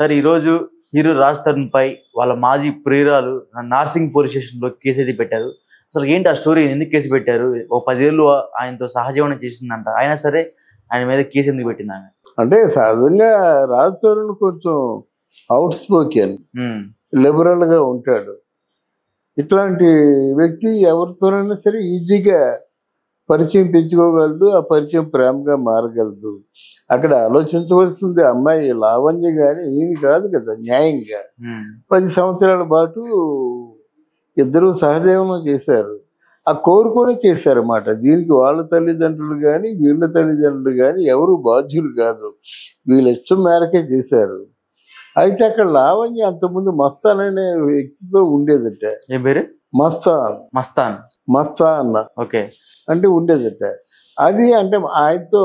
Sir ఈరోజు hero Raj Tarun పై వాళ్ళ మాజీ ప్రియురాలు నార్సింగ్ పోలీస్ స్టేషన్లో కేసు అయితే పెట్టారు. అసలు ఏంటి ఆ స్టోరీ? ఎందుకు కేసు పెట్టారు? ఒక పదేళ్ళు ఆయనతో సహజీవనం చేసిందంట. అయినా సరే ఆయన మీద కేసు ఎందుకు పెట్టింది ఆమె? అంటే సహజంగా రాజ్ తరుణ్ కొంచెం అవుట్ స్పోకెన్ ఉమ్, లిబరల్గా ఉంటాడు. ఇట్లాంటి వ్యక్తి ఎవరితోనైనా సరే ఈజీగా పరిచయం పెంచుకోగలడు ఆ పరిచయం ప్రేమగా మారగలదు. అక్కడ ఆలోచించవలసింది అమ్మాయి లావణ్య కానీ ఈయన కాదు కదా న్యాయంగా. పది సంవత్సరాల పాటు ఇద్దరు సహజీవనం చేశారు. ఆ కోరుకొని చేశారన్నమాట. దీనికి వాళ్ళ తల్లిదండ్రులు కానీ వీళ్ళ తల్లిదండ్రులు కానీ ఎవరు బాధ్యులు కాదు. వీళ్ళ ఇష్టం మేరకే చేశారు. అయితే అక్కడ లావణ్య అంతకుముందు మస్తాన్ అనే వ్యక్తితో ఉండేదట. ఏం పేరు? మస్తాన్. మస్తాన్. మస్తాన్. ఓకే. అంటే ఉండేదట అది అంటే ఆయనతో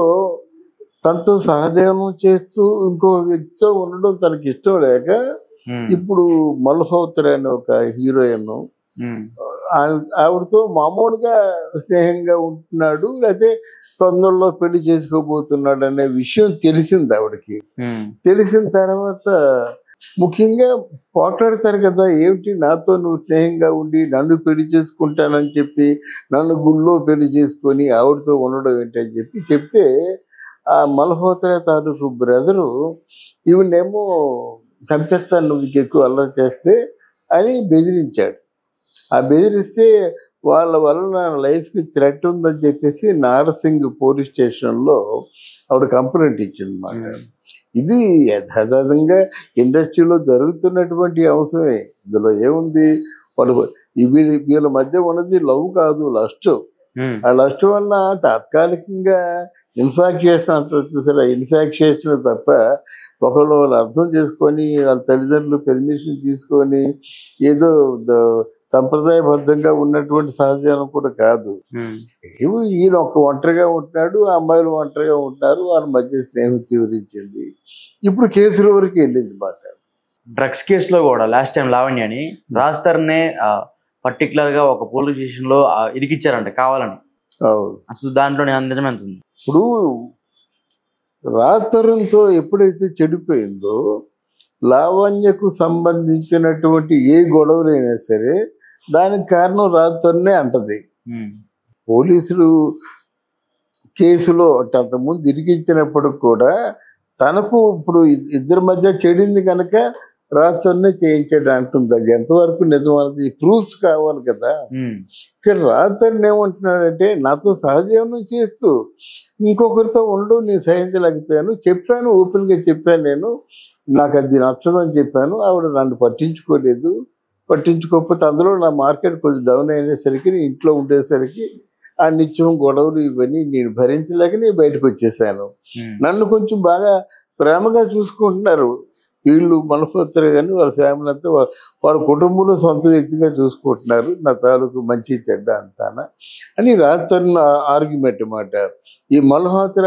తనతో సహజీవనం చేస్తూ ఇంకో వ్యక్తితో ఉండడం తనకి ఇష్టం లేక ఇప్పుడు మల్హోత్ర అనే ఒక హీరోయిన్ ఆవిడతో మామూలుగా స్నేహంగా ఉంటున్నాడు లేకపోతే తొందరలో పెళ్ళి చేసుకోబోతున్నాడు అనే విషయం తెలిసింది ఆవిడకి. తెలిసిన తర్వాత ముఖ్యంగా పోట్లాడతారు కదా ఏమిటి నాతో నువ్వు స్నేహంగా ఉండి నన్ను పెళ్ళి చేసుకుంటానని చెప్పి నన్ను గుళ్ళో పెళ్ళి చేసుకొని ఆవిడతో ఉండడం ఏంటని చెప్పి చెప్తే ఆ మల్హోత్రా తాలూకు బ్రదరు ఈవినేమో చంపేస్తాను నువ్వు ఎక్కువ అల్లరి చేస్తే అని బెదిరించాడు. ఆ బెదిరిస్తే వాళ్ళ వలన లైఫ్కి థ్రెట్ ఉందని చెప్పేసి నారసింగ్ పోలీస్ స్టేషన్లో ఆవిడ కంప్లైంట్ ఇచ్చింది మాట ఇది యథాతథంగా ఇండస్ట్రీలో జరుగుతున్నటువంటి అంశమే. ఇందులో ఏముంది? వాళ్ళు వీళ్ళ వీళ్ళ మధ్య ఉన్నది లవ్ కాదు లస్ట్. ఆ లస్ట్ వల్ల తాత్కాలికంగా ఇన్ఫాక్చుయేషన్ అంటారు చూసారా? ఇన్ఫాక్చుయేషన్ తప్ప ఒకళ్ళు వాళ్ళు అర్థం చేసుకొని వాళ్ళ తల్లిదండ్రులు పెర్మిషన్ తీసుకొని ఏదో సంప్రదాయబద్ధంగా ఉన్నటువంటి సహజనం కూడా కాదు. ఈయన ఒక్క ఒంటరిగా ఉంటున్నాడు ఆ అమ్మాయిలు ఒంటరిగా ఉంటున్నారు వాళ్ళ మధ్య స్నేహం చివరించింది. ఇప్పుడు కేసుల వరకు వెళ్ళింది మాట. డ్రగ్స్ కేసులో కూడా లాస్ట్ టైం లావణ్యని రాజ్ తరుణ్నే పర్టికులర్గా ఒక పోలీస్ స్టేషన్లో ఇరికిచ్చారంట కావాలని. అసలు దాంట్లో నిజం ఎంత ఉంది? ఇప్పుడు రాతరంతో ఎప్పుడైతే చెడిపోయిందో లావణ్యకు సంబంధించినటువంటి ఏ గొడవలైనా సరే దానికి కారణం రాతరునే అంటది. పోలీసులు కేసులో అంటే అంతకుముందు ఇరికించినప్పుడు కూడా తనకు ఇప్పుడు ఇద్దరి మధ్య చెడింది కనుక రాతరునే చేయించాడు అంటుంది. అది ఎంతవరకు నిజం అన్నది ప్రూఫ్స్ కావాలి కదా. ఇక్కడ రాతరుని ఏమంటున్నాడంటే నాతో సహజీవనం చేస్తూ ఇంకొకరితో ఉండు నేను సహించలేకపోయాను. చెప్పాను ఓపెన్గా చెప్పాను నేను. నాకు అది నచ్చదని చెప్పాను. ఆవిడ నన్ను పట్టించుకోలేదు. పట్టించుకోకపోతే అందులో నా మార్కెట్ కొంచెం డౌన్ అయినసరికి నేను ఇంట్లో ఉండేసరికి ఆ నిత్యం గొడవలు ఇవన్నీ నేను భరించలేక నేను బయటకు వచ్చేసాను. నన్ను కొంచెం బాగా ప్రేమగా చూసుకుంటున్నారు. వీళ్ళు మనపోతారు కానీ వాళ్ళ ఫ్యామిలీ అంతా వాళ్ళ వాళ్ళ కుటుంబంలో సొంత వ్యక్తిగా చూసుకుంటున్నారు. నా తాలూకు మంచి చెడ్డ అంతాన అని రాజతరుణ ఆర్గ్యుమెంట్ అన్నమాట. ఈ మల్హోత్ర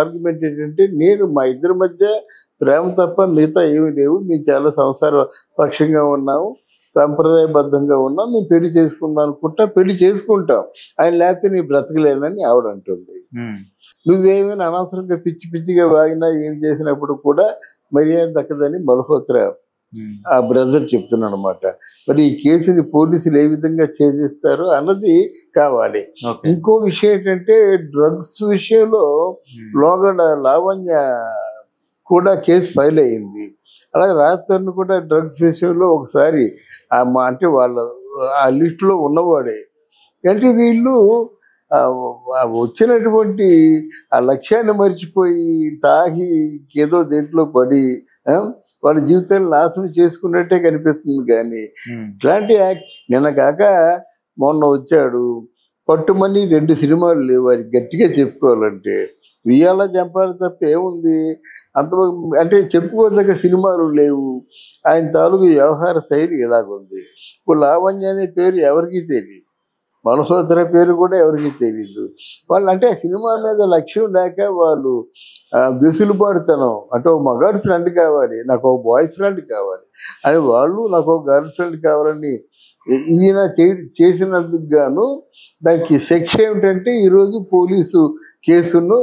ఆర్గ్యుమెంట్ ఏంటంటే నేను మా ఇద్దరి మధ్య ప్రేమ తప్ప మిగతా ఏమీ లేవు. మేము చాలా సంసార పక్షంగా ఉన్నాము. సాంప్రదాయబద్ధంగా ఉన్నాం మేము పెళ్ళి చేసుకుందాం అనుకుంటా పెళ్ళి చేసుకుంటాం. ఆయన లేకపోతే నీ బ్రతకలేనని ఆవిడ అంటుంది. నువ్వేమైనా అనవసరంగా పిచ్చి పిచ్చిగా వాగినా ఏం చేసినప్పుడు కూడా మర్యాద దక్కదని మల్హోత్రా ఆ బ్రదర్ చెప్తున్నాడు అనమాట మరి ఈ కేసుని పోలీసులు ఏ విధంగా ఛేదిస్తారు అన్నది కావాలి. ఇంకో విషయం ఏంటంటే డ్రగ్స్ విషయంలో లోగడ లావణ్య కూడా కేసు ఫైల్ అయింది అలాగే రాజతరుణ్ కూడా డ్రగ్స్ విషయంలో ఒకసారి మా అంటే వాళ్ళ ఆ లిస్టులో ఉన్నవాడే. అంటే వీళ్ళు వచ్చినటువంటి ఆ లక్ష్యాన్ని మర్చిపోయి తాగి ఏదో దేంట్లో పడి వాళ్ళ జీవితాన్ని నాశనం చేసుకున్నట్టే కనిపిస్తుంది కానీ ఇట్లాంటి నిన్న కాక మొన్న వచ్చాడు. పట్టుమని రెండు సినిమాలు లేవు. అది గట్టిగా చెప్పుకోవాలంటే వియ్యాల చంపాలి తప్ప ఏముంది? అంత అంటే చెప్పుకోదగ్గ సినిమాలు లేవు. ఆయన తాలూకు వ్యవహార శైలి ఇలాగుంది ఇప్పుడు లావణ్య అనే పేరు ఎవరికీ తెలియదు. మనసోత్తర పేరు కూడా ఎవరికీ తెలియదు వాళ్ళు అంటే సినిమా మీద లక్ష్యం లేక వాళ్ళు వెసులుబాటుతనం అంటే ఒక మగాడి ఫ్రెండ్ కావాలి నాకు ఒక బాయ్ ఫ్రెండ్ కావాలి. అని వాళ్ళు నాకు ఒక గర్ల్ ఫ్రెండ్ కావాలని ఈయన చేసినందుకు గాను దానికి శిక్ష ఏమిటంటే ఈరోజు పోలీసు కేసును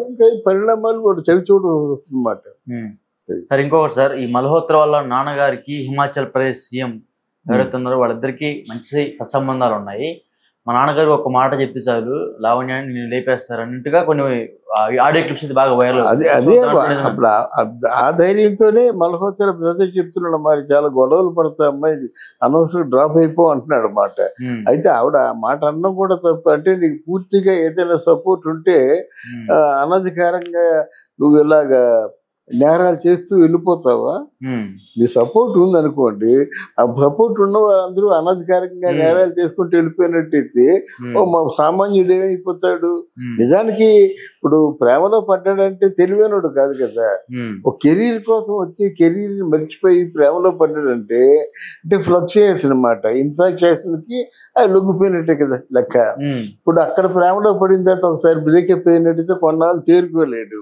పరిణామాలు కూడా చవి చూడాల్సి వస్తుందన్నమాట. సార్. ఇంకొకటి సార్ ఈ మల్హోత్రా వాళ్ళ నాన్నగారికి హిమాచల్ ప్రదేశ్ సీఎం ఎవరైతే ఉన్నారో వాళ్ళిద్దరికి మంచి సత్సంబంధాలు ఉన్నాయి. మా నాన్నగారు ఒక మాట చెప్పి చాలు లావణ్యాన్ని నేను లేపేస్తారు అన్నట్టుగా కొన్ని ఆడియో క్లిప్స్ అయితే బాగా వైరల్ అదే అదే అప్పుడు ఆ- ధైర్యంతోనే మల్హోత్ర బ్రదర్ చెప్తున్నాడు మరి చాలా గొడవలు పడతా అమ్మాయి అనవసరం డ్రాప్ అయిపో అంటున్నాడు మాట. అయితే ఆవిడ ఆ మాట అన్నం కూడా తప్పు అంటే నీకు పూర్తిగా ఏదైనా సపోర్ట్ ఉంటే అనధికారంగా నువ్వు ఇలాగా నేరాలు చేస్తూ వెళ్ళిపోతావా? నీ సపోర్ట్ ఉందనుకోండి ఆ సపోర్ట్ ఉన్న వాళ్ళందరూ అనధికారికంగా. నేరాలు చేసుకుంటూ వెళ్ళిపోయినట్టయితే ఓ మా సామాన్యుడు ఏమైపోతాడు? నిజానికి ఇప్పుడు ప్రేమలో పడ్డాడంటే తెలివైనడు కాదు కదా. ఒక కెరీర్ కోసం వచ్చి కెరీర్ మర్చిపోయి ప్రేమలో పడ్డాడంటే అంటే ఫ్లక్చుయేషన్ అనమాట ఇన్ఫాక్చుయేషన్కి అది లొంగిపోయినట్టే కదా లెక్క. ఇప్పుడు అక్కడ ప్రేమలో పడిన తర్వాత ఒకసారి బ్రేకప్ అయినట్టయితే కొన్నాళ్ళు తేరుకోలేడు.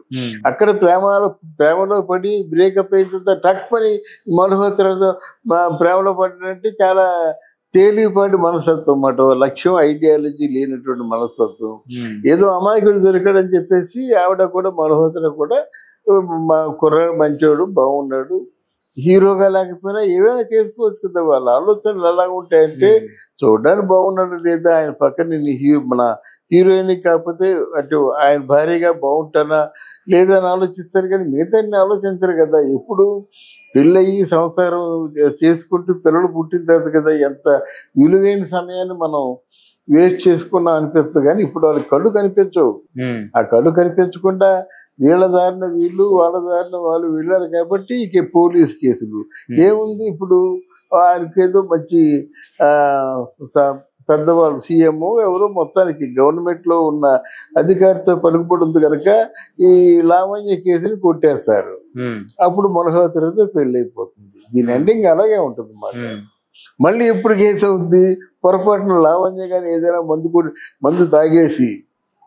అక్కడ ప్రేమలో ప్రేమలో పడి బ్రేకప్ అయిన తర్వాత టక్ పని మల్హోత్రతో మా ప్రేమలో పడ్డాడంటే చాలా తేలికపాటి మనస్తత్వం అన్నమాట. లక్ష్యం ఐడియాలజీ లేనటువంటి మనస్తత్వం. ఏదో అమాయకుడు దొరికాడని చెప్పేసి ఆవిడ కూడా మల్హోత్ర కూడా మా కుర్రాడు మంచోడు బాగున్నాడు హీరోగా లేకపోయినా ఏమైనా చేసుకోవచ్చు కదా వాళ్ళ. ఆలోచనలు ఎలా ఉంటాయంటే చూడడానికి బాగున్నాడు లేదా ఆయన పక్కన నీ హీరో మన హీరోయిన్ కాకపోతే అటు ఆయన భార్యగా బాగుంటానా లేదా అని ఆలోచిస్తారు కానీ మిగతా ఆలోచించరు కదా. ఎప్పుడు పెళ్ళయి సంసారం చేసుకుంటూ పిల్లలు పుట్టిన తర్వాత కదా ఎంత విలువైన సమయాన్ని మనం వేస్ట్ చేసుకున్నాం అనిపిస్తుంది. కానీ ఇప్పుడు వాళ్ళకి కళ్ళు కనిపించవు. ఆ కళ్ళు కనిపించకుండా వీళ్ళ దారిన వీళ్ళు వాళ్ళ దారిన వాళ్ళు వెళ్ళారు కాబట్టి ఇక పోలీస్ కేసులు. ఏముంది ఇప్పుడు? ఆయనకి ఏదో మంచి పెద్దవాళ్ళు సీఎం ఎవరో మొత్తానికి గవర్నమెంట్లో ఉన్న అధికారితో పలుకుబడి ఉంది కనుక ఈ లావణ్య కేసుని కొట్టేస్తారు అప్పుడు మనోహరతో పెళ్ళి అయిపోతుంది దీని ఎండింగ్ అలాగే ఉంటుంది అన్నమాట మళ్ళీ ఎప్పుడు కేసు అవుద్ది? పొరపాటున లావణ్య కానీ ఏదైనా మందు మందు తాగేసి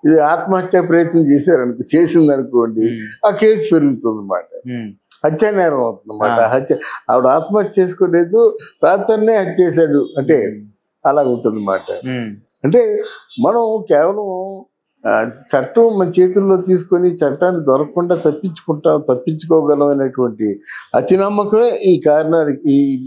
ఇది ఆత్మహత్య ప్రయత్నం చేశారనుకో చేసింది అనుకోండి ఆ కేసు పెరుగుతుంది అన్నమాట హత్య నేరం అవుతుంది అన్నమాట ఆ. హత్య ఆవిడ ఆత్మహత్య చేసుకోలేదు రాత్రనే హత్య చేశాడు. అంటే అలా ఉంటుంది అన్నమాట అంటే మనం కేవలం చట్టం మన చేతుల్లో తీసుకొని చట్టాన్ని దొరకకుండా తప్పించుకుంటాం తప్పించుకోగలం అనేటువంటి అతి నమ్మకమే ఈ కారణానికి ఈ